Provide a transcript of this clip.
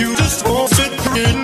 You just won't sit in.